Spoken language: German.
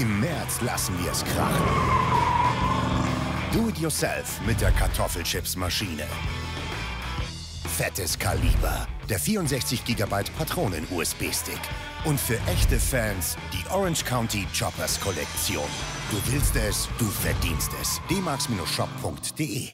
Im März lassen wir es krachen. Do it yourself mit der Kartoffelchips-Maschine. Fettes Kaliber. Der 64 GB Patronen-USB-Stick. Und für echte Fans die Orange County Choppers Kollektion. Du willst es, du verdienst es. dmax-shop.de